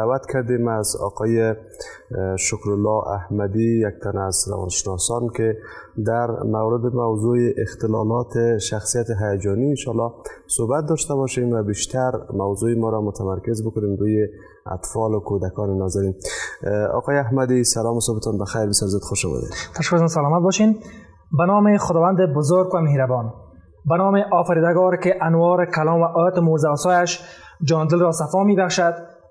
دعوت کردیم از آقای شکرالله احمدی یک تن از روانشناسان که در مورد موضوع اختلالات شخصیت هیجانی انشالله صحبت داشته باشیم و بیشتر موضوع ما را متمرکز بکنیم روی اطفال و کودکان ناظرین. آقای احمدی سلام و صبحتان بخیر. بسیار زود خوش آمدید. تشکر سلامت باشین. به نام خداوند بزرگ و مهربان. به نام آفریدگار که انوار کلام و آیات جان دل را صفا می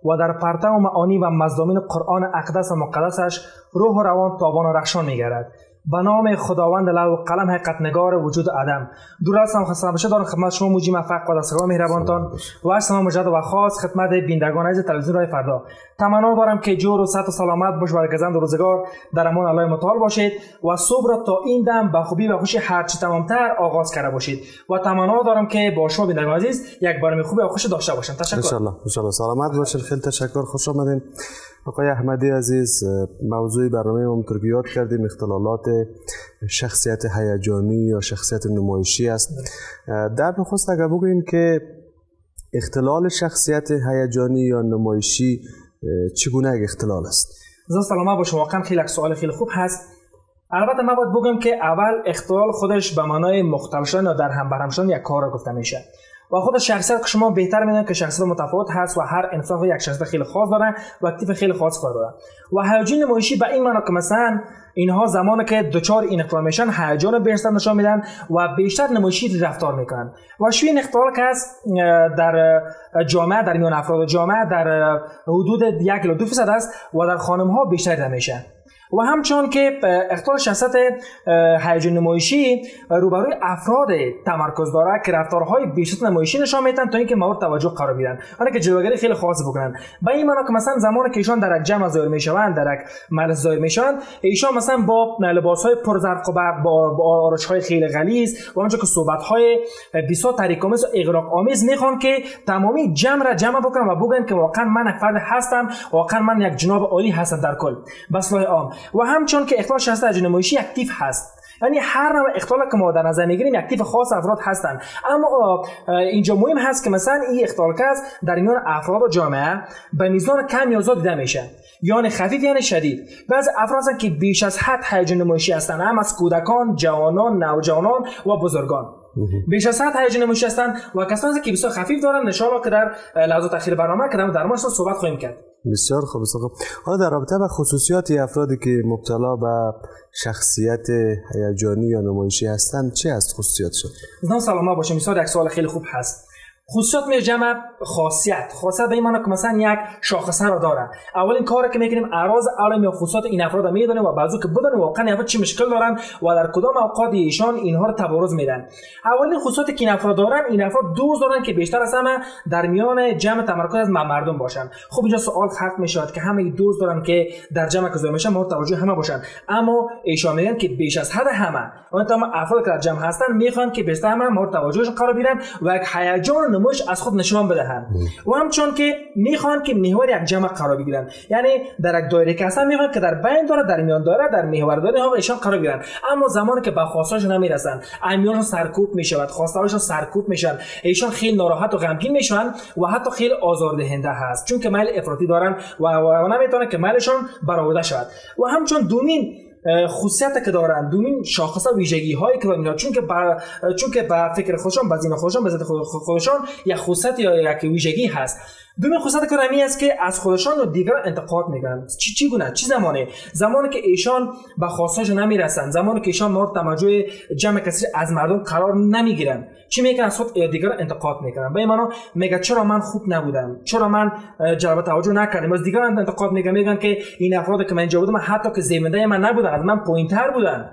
و در پرتو معانی و مزامین قرآن اقدس و مقدسش روح و روان تابان و رخشان می گرد. به نام خداوند لو قلم حقیقت نگار وجود آدم دور هستم خسته بشه دارم خدمت شما موجی مفق و دستگاه مهربانتان و سلام مجد و خاص خدمت بیندگان عزیز تلویزیون رای فردا. تمنا دارم که جور و صحت و سلامت باش و گزند روزگار. در امان الله متعال باشید. و صبح را تا این دم به خوبی و خوشی هرچی تمامتر آغاز کرده باشید. و تمنا دارم که با شما بیندگان عزیز یک بارمی خوب و خوش داشته باشم. تشکر. ان سلامت باشید خیلی تشکر. خوش آمدین. آقای احمدی عزیز موضوع برنامه ما یاد کردیم اختلالات شخصیت هیجانی یا شخصیت نمایشی است. در نخست اگر بگوین که اختلال شخصیت هیجانی یا نمایشی چگونه یک اختلال است؟ زن سلامت باشه واقعا خیلی سوال خیلی خوب هست. البته من باید بگم که اول اختلال خودش به معنای مختل شدن یا در هم یک کار گفته میشه. و خود شخصیت شما بهتر می‌دونید که شخصیت متفاوت هست و هر انسان یک شخصیت خیلی خاص داره و اکتیف خیلی خاص داره. و هیجان نمایشی به این معنی که مثلا اینها زمانی که دچار این میشن هیجان بیشتر نشان میدن و بیشتر نمایشی رفتار می‌کنن. و شوی این اختلال که است در جامعه در میان افراد جامعه در حدود یک الی دو فیصد است و در خانم ها بیشتر میشه و همچون که اختلال شخصیت هیجان نمایشی روبروی افراد تمرکز داره که رفتارهای بیشتر نمایشی نشان میدن تا اینکه مورد توجه قرار بگیرن آنها که جلوگیری خیلی خاص بکنن به این معنی که مثلا زمانی که ایشان در یک جمع ظاهر می‌شوند در یک مجلس ظاهر می‌شوند ایشان مثلا با لباس های پر زرق و برق با آرش های خیلی غلیظ و آنجا که صحبت های بسیار تاریک‌آمیز و اغراق آمیز می‌خوان که تمامی جمع را جمع بکنن و بگن که واقعا من یک فرد هستم واقعا من یک جناب عالی هستم در کل. بس عام. و همچون که اختلال شخصیت از نمایشی اکتیو هست. یعنی هر نوع اختلال که ما در نظر می‌گیریم اکتیو خاص افراد هستند اما اینجا مهم هست که مثلا این اختلال کس در میان افراد و جامعه به میزان کم یا زیاد دیده میشه یعنی خفیف یعنی شدید. بعض افراد هستند که بیش از حد هیجان نمایشی هستند هم از کودکان جوانان نوجوانان و بزرگان. بیش از حد هیجان نمایشی هستند و کسانی که بسیار خفیف دارن. ان که در لحظات اخیر برنامه که در مورد صحبت خواهیم کرد. بسیار خوب بسیار خوب. حالا در رابطه با خصوصیات افرادی که مبتلا به شخصیت هیجانی یا نمایشی هستند چه است خصوصیاتشون؟ نام سلام باشه مثال یک سوال خیلی خوب هست. خصوصیات می جمع خاصیت. خاصیت به این معنی که مثلا یک شاخصه را داره. اولین کاری که می‌کنیم اعراض علم یا خصوصیات این افراد را می‌دونیم و بعضی که بدونیم واقعا افراد چی مشکل دارن و در کدام اوقات ایشان اینها را تبارز میدن. اولین خصوصیاتی که این افراد دارن این افراد دوست دارن که بیشتر از همه در میان جمع تمرکز از مردم باشن. خب اینجا سوال خلق می‌شود که همه دوست دارن که در جمع که میشن مورد توجه همه باشن. اما ایشان میگن که بیش از حد همه اون تمام افراد که در جمع هستن می‌خوان که بیشتر همه مورد توجهشون قرار بگیرن و یک هیجان نمایش از خود نشان بدهند. و همچون که می‌خوان که محور یک جمع قرار بگیرن یعنی در یک دایره که اصلا می‌خوان که در بین داره در میان داره در محور داره ها ایشان قرار بگیرن اما زمانی که به خواستاش نمی‌رسن امیانشون سرکوب می‌شود خواستهاشون سرکوب میشن ایشان خیلی ناراحت و غمگین میشن و حتی خیلی آزاردهنده هست. چون که میل افراطی دارن و, و نمی‌تونه که میلشون برآورده شود. و همچون دومین خصوصیت که دارن. دومین شاخص ویژگی هایی که دارن. چون که با چون که با فکر خودشان بزین خودشان به خودشان یک خصوصیت یا یک ویژگی هست. دومین خصوصیت کارمی است که از خودشان و دیگران انتقاد می‌کنن. چی چی گونه؟ چی زمانه؟ زمانی که ایشان به خواستهاش نمی‌رسن. زمانی که ایشان مورد توجه جمع کسی از مردم قرار نمی‌گیرن. چی می‌کنن؟ از خود دیگر انتقاد می‌کنن. به این میگه چرا من خوب نبودم؟ چرا من جلب توجه نکردم؟ از دیگران انتقاد میگن. میگن که این افراد که من اینجا بودم حتی که زیمنده من نبودن از من پوینتر بودن.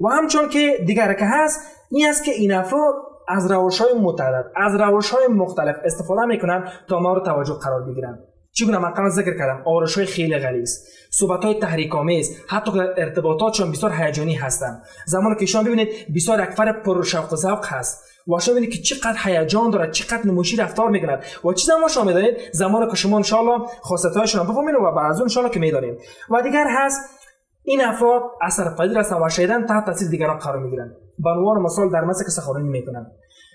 و همچون که دیگر که هست این است که این افراد از روش های متعدد از روش های مختلف استفاده می‌کنن تا ما رو توجه قرار بگیرن. چگونه من قبل ذکر کردم آرش های خیلی غلیظ صحبت های تحریک آمیز حتی ارتباطاتشون بسیار هیجانی هستند زمانی که شما ببینید بسیار یک فرد پر و ذوق هست. و شما ببینید که چقدر هیجان دارد چقدر نموشی رفتار می‌کند. و چه زمان شما می‌دانید زمانی که شما ان خاصیت هایشون بفهمید و بعد از اون که می‌دانید و دیگر هست این افراد اثر پذیر هستند و شیدن تحت تاثیر دیگران قرار می‌گیرند به عنوان مثال در مسک سخنرانی می‌کنند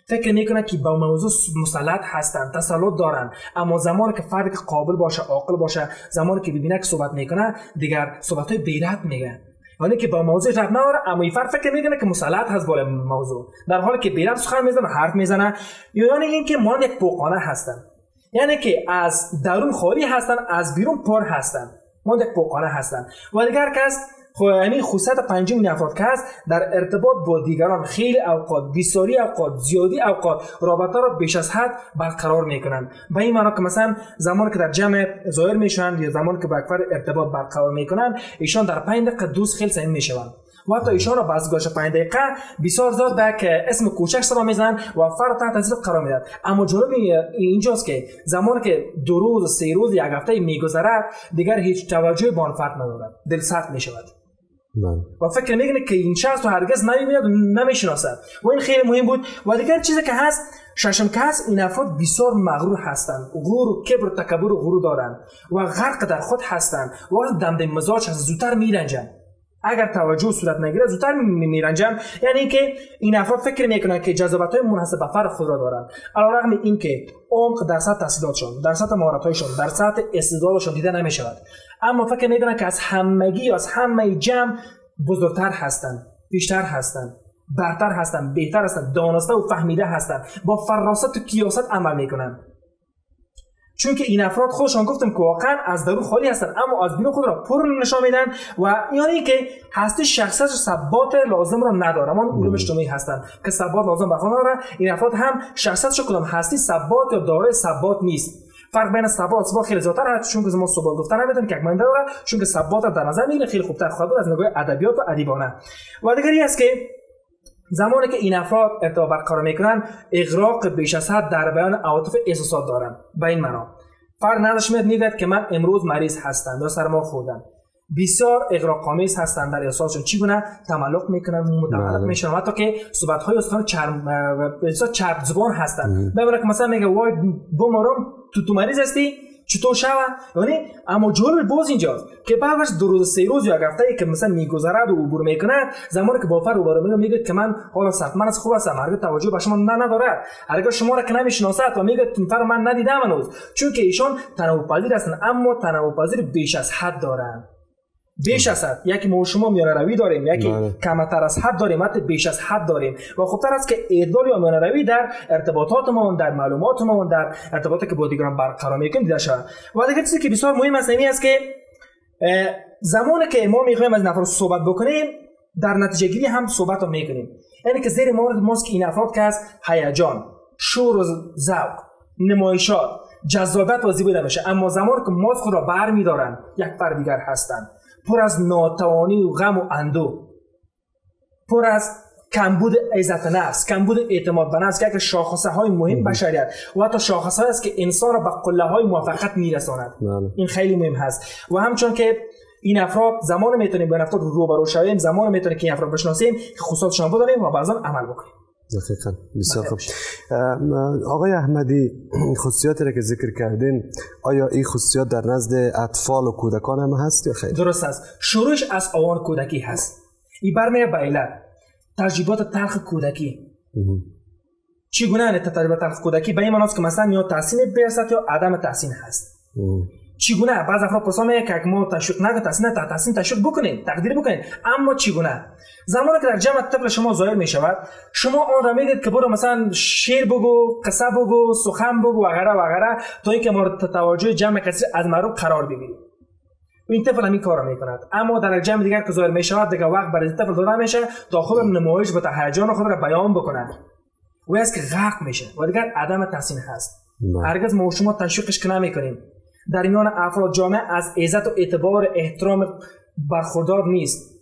فکر می‌کنن که با موضوع مسلط هستن تسلط دارن. اما زمانی که فرد قابل باشه عاقل باشه زمانی که ببینه که صحبت می‌کنه دیگر صحبت های بیرت میگه. یعنی که با موضوع رب نداره اما این فرد فکر می‌کنه که مسلط هست بالا موضوع. در حالی که بیرت سخن می‌زنه حرف می‌زنه. یعنی اینکه ما یک پوقانه هستن. یعنی که از درون خالی هستن از بیرون پر هستن. ما یک پوقانه هستن. و دیگر کس یعنی خصوصیت پنجم افراد که هست در ارتباط با دیگران خیلی اوقات بسیاری اوقات زیادی اوقات رابطه را بیش از حد برقرار می‌کنن. به این معنی که مثلا زمانی که در جمع ظاهر میشن یا زمانی که با ارتباط برقرار می‌کنن ایشان در 5 دقیقه دوست خیلی سعی می‌شوند. و حتی ایشان را باز گوشه 5 دقیقه بسیار زیاد که اسم کوچک صدا می‌زنن و فرد تحت تاثیر قرار میدن اما جالب اینجاست که زمانی که دو روز سه روز یک هفته میگذرد دیگر هیچ توجه به آن فرد ندارد. دل سخت می‌شود. و فکر می‌کنه که این شخص رو هرگز نمی‌بیند و نمی‌شناسد. و این خیلی مهم بود. و دیگر چیزی که هست ششم که هست این افراد بسیار مغرور هستند. غرور و کبر و تکبر و غرور دارند. و غرق در خود هستند. و دمد مزاج هست زودتر میرنجند اگر توجه صورت نگیره زودتر میرنجن یعنی اینکه این افراد فکر می‌کنن که جذابت های منحصر به فرد خود را دارن. علیرغم اینکه عمق در سطح تحصیلاتشان در سطح مهارت‌هایشان در سطح استعدادشان دیده نمی‌شود. اما فکر می‌کنن که از همگی از همه جمع بزرگتر هستند بیشتر هستند برتر هستند بهتر هستند دانسته و فهمیده هستند با فراست و کیاست عمل می‌کنند چون که این افراد خودشان گفتم که واقعا از درون خالی هستن اما از بیرون خود را پر نشان میدن و یعنی که هستی شخصیت ثبات لازم را نداره. اما علوم اجتماعی هستن که ثبات لازم بخواد نداره. این افراد هم شخصیتش کدام هستی ثبات یا دارای ثبات نیست. فرق بین ثبات ثبات خیلی زیادتر هست چون که ما ثبات گفتن نمی‌تونیم که من داره چون که ثبات در نظر می‌گیره خیلی خوبتر خواهد بود از نگاه ادبیات و ادیبانه. و دیگری است که زمانی که این افراد ارتباط برقرار می‌کنن اغراق بیش از حد در بیان عواطف احساسات دارن به این معنا فرد نداشت میگه که من امروز مریض هستم یا سرما خوردم. بسیار اغراق‌آمیز هستند در احساسشون چگونه تملق می‌کنن متملق بله. میشن حتی که صحبت های استخوان چرم بسیار چرب زبان هستند. ببره که مثلا میگه وای بمارم تو تو مریض هستی؟ چطور شوه؟ یعنی اما جالب باز اینجاست که بعدش دو روز سه روز یا هفته که مثلا میگذرد و عبور می‌کنه زمانی که با فر می‌کنه میگه که من حالا صحت من از خوب هستم. هرگز توجه به شما نه نداره هرگز شما را که نمی‌شناسد و میگه فر من ندیدم هنوز. چون که ایشان تنوع پذیر هستن اما تنوع پذیر بیش از حد دارند. بیش از حد. یکی ما شما میانه روی داریم یکی بله. کمتر از حد داریم حتی بیش از حد داریم. و خوبتر است که اعدال یا میانه روی در ارتباطات ما در معلومات ما در ارتباطاتی که با دیگران برقرار می‌کنیم دیده شود. و دیگه چیزی که بسیار مهم است است که زمانی که ما می‌خوایم از نفر صحبت بکنیم در نتیجه گیری هم صحبت رو می‌کنیم. یعنی که زیر مورد ماست که این افراد که از هیجان شور و ذوق نمایشات جذابیت و زیبایی میشه اما زمانی که ما خود را بر میدارن یک فر دیگر هستند. پر از ناتوانی و غم و اندو پر از کمبود عزت نفس کمبود اعتماد به نفس که شاخصه های مهم بشریت و حتی شاخصه است که انسان را به قله های موفقیت میرساند. بله. این خیلی مهم هست. و همچون که این افراد زمان می‌تونیم به افراد رو شویم زمان می‌تونیم که این افراد بشناسیم خصوصاتشان بدانیم و بعضا عمل بکنیم. دقیقا. بسیار خوب. آقای احمدی خصوصیاتی را که ذکر کردین آیا این خصوصیات در نزد اطفال و کودکان هم هست یا خیر؟ درست است. شروعش از آوان کودکی هست. این برمیه به علت. تجربات تلخ کودکی. چگونه تجربه تلخ کودکی؟ به این معناست که مثلا یا تحسین برسد یا عدم تحسین هست. چگونه؟ بعض افراد پرسان میگه که ما تشویق نگه تحسین تحسین تشویق بکنیم تقدیر بکنیم اما چگونه؟ زمانی که در جمع طفل شما ظاهر می شود شما آن را می‌دید که برو مثلا شعر بگو قصه بگو سخن بگو وغیره وغیره تا اینکه مورد توجه جمع کسی از مرو قرار بگیرید این طفل همین کار می کند اما در جمع دیگر که ظاهر می شود دیگه وقت برای طفل داده میشه تا خود نمایش و هیجان خود را بیان بکند و است که غرق میشه و دیگر عدم تحسین هست. هرگز ما شما تشویقش که نمی‌کنیم. در میان افراد جامعه از عزت و اعتبار احترام برخوردار نیست.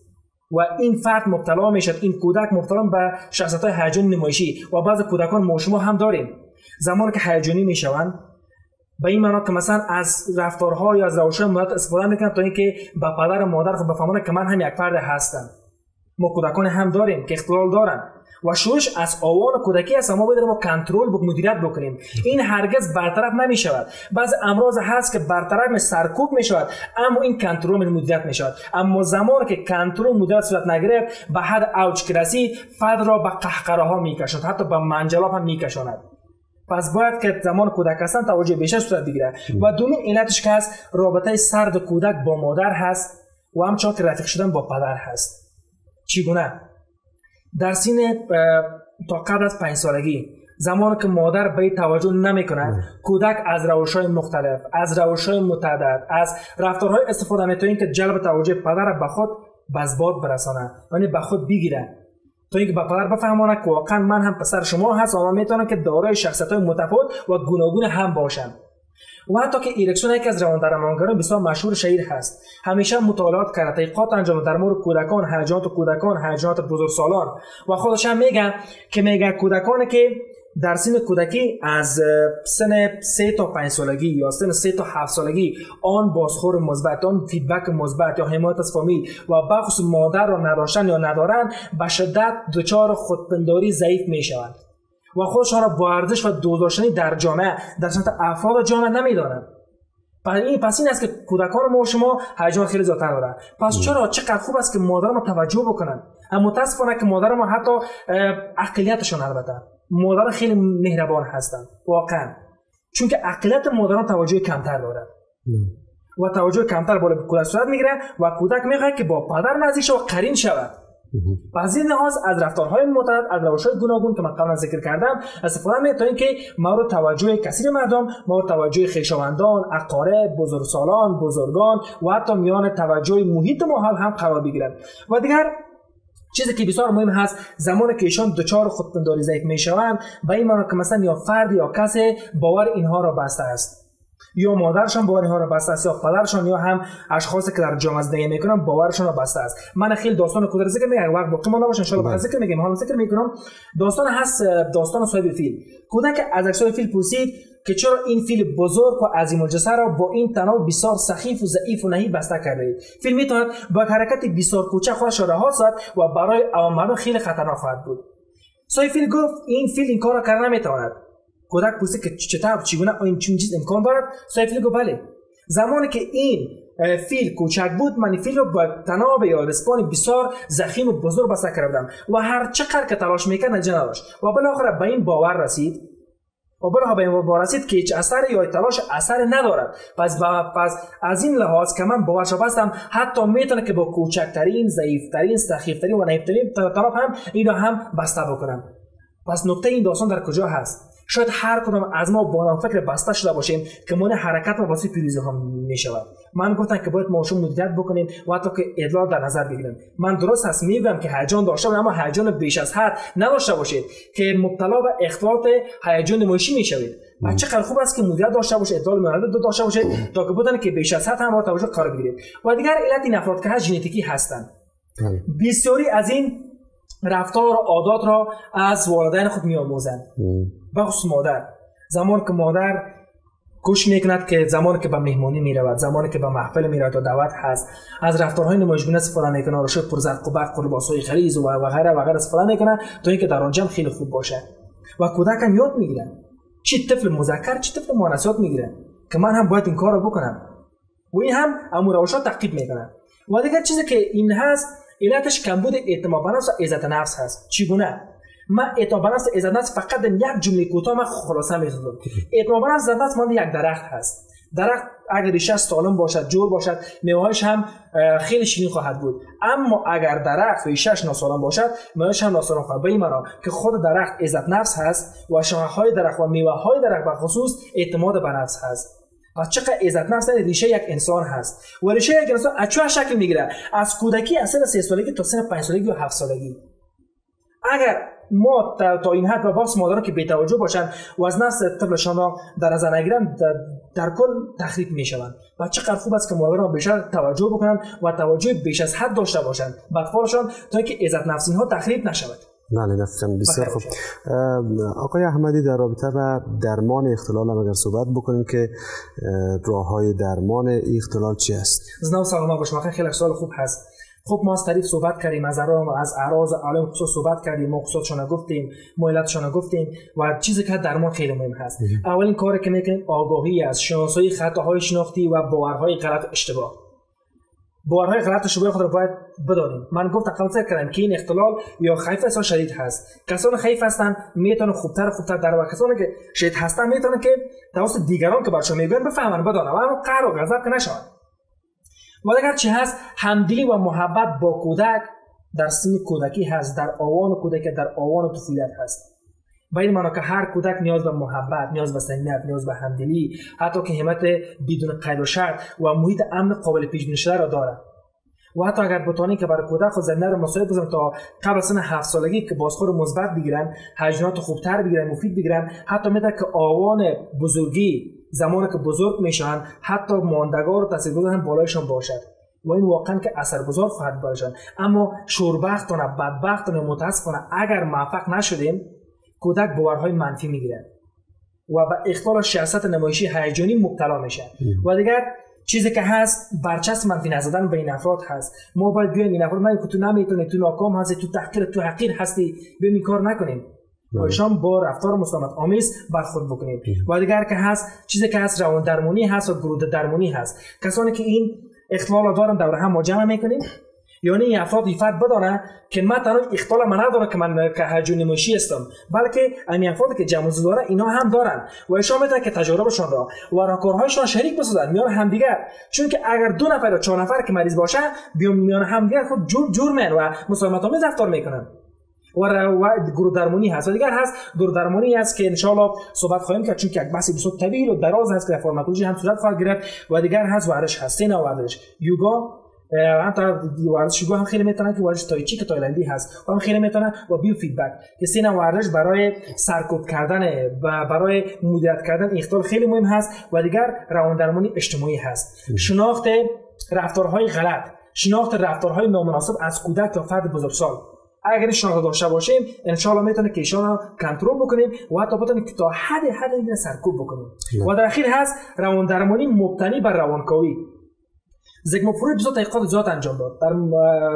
و این فرد مبتلا می‌شد این کودک مبتلا به شخصیت های هیجان نمایشی و بعض کودکان ما شما هم داریم. زمانی که هیجانی می‌شوند به این معنا که مثلا از رفتارها یا از روشهای مدت استفاده می‌کنن تا اینکه به پدر و مادر خود بفهمانه که من هم یک فرد هستم. ما کودکان هم داریم که اختلال دارن. و شورش از آوان کودکی است ما باید ما کنترل بک مدیریت بکنیم. این هرگز برطرف نمی شود بعض امراض هست که برطرف سرکوب می شود اما این کنترل مدیریت می شود اما زمان که کنترل مدیریت صورت نگرفت به حد اوج رسید فرد را به قهقره ها می کشد حتی به منجلاب هم می کشاند پس باید که زمان کودک هستن توجه بیشتر صورت بگیره. و دومین علتش که هست رابطه سرد کودک با مادر هست و همچنان که رفیق شدن با پدر هست. چگونه؟ در سین تا قبل از پنج سالگی. زمان که مادر به توجه نمی‌کنه کودک از روش های مختلف از روش های متعدد از رفتارهای استفاده می تا اینکه جلب توجه پدر به خود بزباد برسانه. یعنی به خود بگیره. تا اینکه به پدر بفهمانه که واقعا من هم پسر شما هست و من می‌تونم که دارای شخصیت های متفاوت و گوناگون هم باشم. و حتی که اریکسون یکی از روان درمانگران بسیار مشهور شهیر هست. همیشه مطالعات کرده تحقیقات انجام در مورد کودکان هیجانات کودکان هیجانات بزرگسالان. و خودش هم میگه که میگه کودکانی که در سن کودکی از سن 3 تا 5 سالگی یا سن 3 تا 7 سالگی آن بازخور مثبت آن feedback مثبت یا حمایت از فامیل و بخصوص مادر را نداشتن یا ندارن به شدت دچار خودپنداری ضعیف می شوند و خودشان را با ارزش و دوزاشنی در جامعه در سمت افراد جامعه نمی‌دانند پس این پس این است که کودکان ما و شما هیجان خیلی زیادتر دارن. پس چرا؟ چقدر خوب است که مادر ما توجه بکنن. اما متاسفانه که مادر ما حتی اقلیتشون البته مادر خیلی مهربان هستن واقعا. چون که اقلیت مادران توجه کمتر دارن و توجه کمتر بالا کودک صورت می‌گیره و کودک می‌خواد که با پدر نزدیک و قرین شود. بعضی لحاظ از رفتارهای متعدد از روشهای گوناگون که من قبلا ذکر کردم استفاده می تا اینکه مورد توجه کثیر مردم مورد توجه خویشاوندان اقارب بزرگسالان بزرگان و حتی میان توجه محیط محل هم قرار بگیرد و دیگر چیزی که بسیار مهم هست زمانی که ایشان دچار خودپنداری ضعیف می‌شوند و این معنی که مثلا یا فرد یا کسی باور اینها را بسته است. یا مادرشان باور اینها را بسته است یا پدرشان یا هم اشخاصی که در جامعه زندگی می‌کنن باورشان را بسته است. من خیلی داستان کودک ذکر میگم وقت باقی ما نباشه ان شاء الله ذکر میگم حالا ذکر می‌کنم داستان هست داستان صاحب فیل کودک از صاحب فیل پرسید که چرا این فیل بزرگ و عظیم الجثه را با این تناب بسیار سخیف و ضعیف و نحیف بسته کرده اید. فیل می‌تواند با حرکت بسیار کوچک خودش را رها و برای عوام مردم خیلی خطرناک خواهد بود. صاحب فیل گفت این فیل این کار را نمی‌تواند. کودک پرسید که چطور چگونه این چنین چیز امکان دارد؟ فیل گفت بله. زمانی که این فیل کوچک بود من فیل رو با تناب یا رسپان بسیار زخیم و بزرگ بسته کردم و هر چقدر که تلاش می‌کرد نتیجه نداشت و بالاخره به این باور رسید. و برها به این رسید که هیچ اثر یا تلاش اثر ندارد. پس پس از این لحاظ که من باورش بستم حتی می‌تونه که با کوچکترین ضعیفترین سخیفترین و نایفترین طرف هم اینو هم بسته بکنم. پس نکته این داستان در کجا هست؟ شاید هر کدام از ما با فکر بسته شده باشیم که مانع حرکت ما واسه پیروزی ها می شود من گفتم که باید ماشون مدیریت بکنیم و حتی که ادرار در نظر بگیریم. من درست هست میگم که هیجان داشته باشید اما هیجان بیش از حد نداشته باشید که مبتلا به اختلاط هیجان نمایشی می‌شوید. و چقدر خوب است که مدیریت داشته باشید ادرار میانه داشته باشید تا که بودن که بیش از حد هم توجه قرار بگیرید. و دیگر علت این افراد که هست ژنتیکی هستند بسیاری از این رفتار و عادات را از والدین خود میآموزند. بخصوص مادر. زمان که مادر گوش می‌کند که زمانی که به مهمانی می‌رود زمانی که به محفل می‌رود و دعوت هست. از رفتارهای نمایشگونه استفاده می‌کنه روش پرزرق و برق و لباسهای غلیظ و غیره و غیره استفاده می‌کنه تا اینکه در آنجا خیلی خوب باشه. و کودک هم یاد می‌گیرن چی طفل مذکر چی طفل مؤنث می‌گیره. که من هم باید این کار رو بکنم. و این هم امور روشا تعقیب می‌کنه. و دیگر چیزی که این هست علتش کمبود اعتماد به نفس و عزت نفس هست. چگونه؟ من اعتماد به نفس عزت نفس فقط یک جمله کوتاه من خلاصه می‌کنم اعتماد به نفس نفس مانند یک درخت هست. درخت اگر ریشه سالم باشد جور باشد میوهش هم خیلی شیرین خواهد بود. اما اگر درخت ریشهش ناسالم باشد میوهش هم ناسالم خواهد. معنا که خود درخت عزت نفس هست و های درخت و میوه های درخت به خصوص اعتماد به نفس هست. و چقدر عزت نفس ریشه یک انسان هست. و ریشه یک انسان از چه شکل می‌گیره؟ از کودکی از سن 3 سالگی تا سن 5 سالگی و 7 سالگی. اگر ما تا این حد و باس مادران که بی‌توجه باشند و از نفس طفلشان را در نظر نگیرند در کل تخریب می‌شوند. و چقدر خوب است که مادران بیشتر توجه بکنند و توجه بیش از حد داشته باشند. به اطفالشان تا اینکه عزت نفس اینها تخریب نشود. بله دقیقا. بسیار خوب. آقای احمدی در رابطه با درمان اختلال هم اگر صحبت بکنیم که راه های درمان اختلال چی است؟ زنم سلام با شما. خیلی سوال خوب هست. خب ما از طریق صحبت کردیم از از اعراض عالم خصوص صحبت کردیم ما خصوصشون گفتیم مایلاتشون گفتیم و چیزی که در ما خیلی مهم هست. اولین کاری که می‌کنیم آگاهی از شناسایی خطاهای شناختی و باورهای غلط اشتباه. باورهای غلط شبه خود را باید بدانیم. من گفت قبل کردم که این اختلال یا خیف اصلا شدید هست. کسان خیف هستن می‌تونه خوبتر خوبتر در و کسانی که شدید هستن می‌تونه که توسط دیگران که برشون میگن بفهمن بدانن. و اما قهر و غضب که نشون و اگر چی هست همدلی و محبت با کودک در سن کودکی هست در آوان کودکی در آوان طفولیت هست. به این معنا که هر کودک نیاز به محبت نیاز به صمیمیت نیاز به همدلی حتی که همت بدون قید و شرط و محیط امن قابل پیش بینی شده را دارد. و حتی اگر بتانی که برای کودک خود زمینه رو مساعد بزنن تا قبل سن هفت سالگی که بازخور مثبت بگیرن هیجانات خوبتر بگیرن مفید بگیرن حتی میده که آوان بزرگی زمانی که بزرگ میشن حتی ماندگار و تاثیرگذار هم بالایشان باشد. و این واقعا که اثرگذار خواهد باشد. اما شوربختانه بدبختانه متاسفانه اگر موفق نشدیم کودک باورهای منفی می‌گیرن و به اختلال سیاست نمایشی هیجانی مبتلا میشن و دیگر چیزی که هست برچسب منفی نزدن به این افراد هست. ما باید بیایم این افراد که تو نمی‌تونی تو ناکام هستی تو تحقیر تو حقیر هستی. بیایم کار نکنیم. باشان با رفتار مسالمت آمیز برخورد بکنیم. و دیگر که هست چیزی که هست روان درمانی هست و گروه درمانی هست. کسانی که این اختلال دارن دور هم ما جمع می‌کنیم. یعنی افراد فرد بدانه که من تنها اختلال من نداره که من که هجو نمایشی هستم بلکه این افراد که جمع داره اینا هم دارن و ایشان می‌تونن که تجربهشان را و راهکارهایشان شریک بسازن میان همدیگر. چون که اگر دو نفر یا چهار نفر که مریض باشه بیان میان همدیگر خود جور جور من و مسالمت آمیز رفتار می‌کنن. و, و گروه درمانی هست. و دیگر هست گروه درمانی هست که ان صحبت خواهیم کرد چون که یک بحث بسیار طویل و دراز هست که فارماکولوژی هم صورت خواهد گرفت. و دیگر هست ورزش هست. سه ورزش. یوگا حتی ورزش هم خیلی می‌تونن که ورزش تایچی که تایلندی هست و هم خیلی می‌تونن و biofeedback. که سین ورزش برای سرکوب کردن و برای مدیریت کردن اختلال خیلی مهم هست و دیگر روان درمانی اجتماعی هست. شناخت رفتارهای غلط شناخت رفتارهای نامناسب از کودک تا فرد بزرگسال. اگر شناخت داشته باشیم ان می‌تونه که ایشان رو کنترل بکنیم و حتی بتونیم که تا حد حد این سرکوب بکنیم. و در اخیر هست روان درمانی مبتنی بر روانکاوی. زیگموند فروید بسیار تحقیقات زیاد انجام داد. در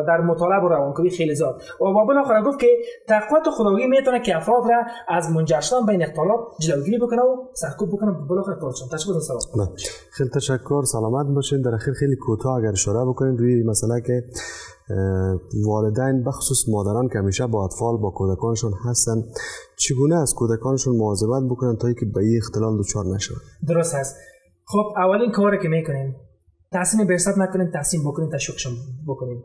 در مطالعه و روانکاوی خیلی زیاد. و بالاخره گفت که تحقیقات خودآگاهی می‌تونه که افراد را از منجر شدن بین اختلالات جلوگیری بکنه و سرکوب بکنه. بالاخره پارچان تشکر سلام خیلی تشکر. سلامت باشین. در اخیر خیلی کوتاه اگر اشاره بکنید روی مسئله که والدین بخصوص مادران که همیشه با اطفال با کودکانشون هستن چگونه از کودکانشون مواظبت بکنن تا اینکه به این اختلال دچار نشن درست هست. خب اولین کاری که می‌کنیم تصمیم برسد نکنیم تصمیم بکنیم تشویقشون بکنیم.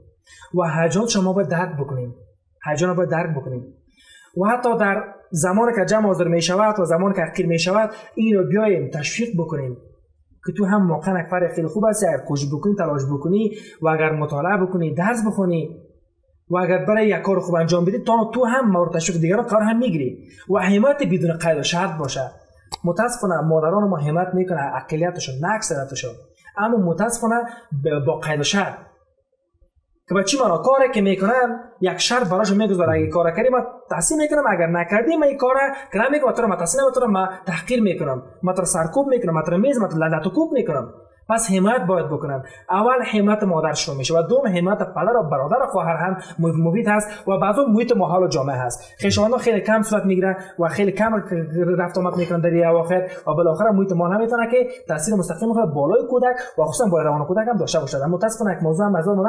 و هجان شما باید درک بکنیم. هجان باید درک بکنیم. و حتی در زمان که جمع حاضر می شود و زمان که اخیر می شود این رو بیایم تشویق بکنیم. که تو هم موقع نکفر خیلی خوب است اگر کوشش بکنی تلاش بکنی. و اگر مطالعه بکنی درس بخونی. و اگر برای یک کار خوب انجام بدی تا تو هم مورد تشویق دیگران کار هم می‌گیری. و حمایت بدون قید و شرط باشه. متاسفانه مادران ما حمایت می‌کنه اقلیتشون نه اکثریتشون اما متاسفانه با قید شرط که چی معنا کاری که می‌کنن یک شرط براش می‌گذاره اگه کار کردی تحسین می‌کنم اگر نکردی ما این کار که نمیگم تو تو ما تحقیر می‌کنم. ما تو سرکوب می‌کنم ما تو میز تو لعنت کوب می‌کنم. پس حمایت باید بکنن اول حمایت مادر شروع میشه و دوم حمایت پدر و برادر و خواهر هم مفید هست و بعضو محیط محال و جامعه هست. خیشواندان خیلی کم صورت می‌گیرن و خیلی کم رفت آمد می‌کنن در اواخر و بالاخره محیط مال هم که تاثیر مستقیم خود بالای کودک و خصوصا بالای روان کودک هم داشته باشه متاسفانه یک موضوع هم از اون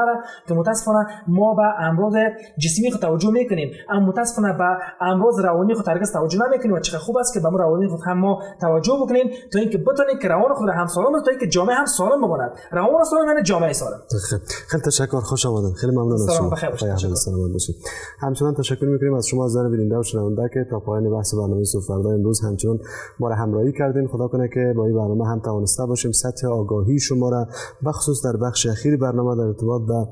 که متاسفانه ما به امراض جسمی خود توجه می‌کنیم اما متاسفانه به امراض روانی خود هرگز توجه نمی‌کنیم و چقدر خوب است که به روانی خود هم ما توجه بکنیم تا اینکه بتونیم که روان خود هم تا اینکه جامعه سالم بماند. روان سالم یعنی جامعه سالم خیلی تشکر. خوش آمدن خیلی ممنون از شما. سلامت باشید همچنان تشکر می‌کنیم از شما زن بیننده و شنونده که تا پایان بحث برنامه فردا امروز همچنان ما را همراهی کردین. خدا کنه که با این برنامه هم توانسته باشیم سطح آگاهی شما را بخصوص در بخش اخیر برنامه در ارتباط به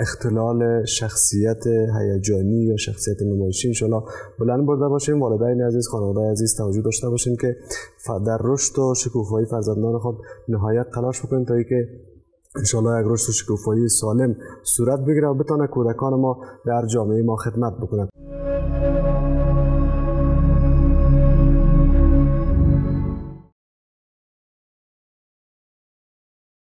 اختلال شخصیت هیجانی یا شخصیت نمایشی ان بلند برده باشیم. والدین عزیز خانواده عزیز توجه داشته باشیم که در رشد و شکوفایی فرزندان خود نهایت تلاش بکنیم تا اینکه انشاءالله یک رشد و شکوفایی سالم صورت بگیره و بتانه کودکان ما در جامعه ما خدمت بکنند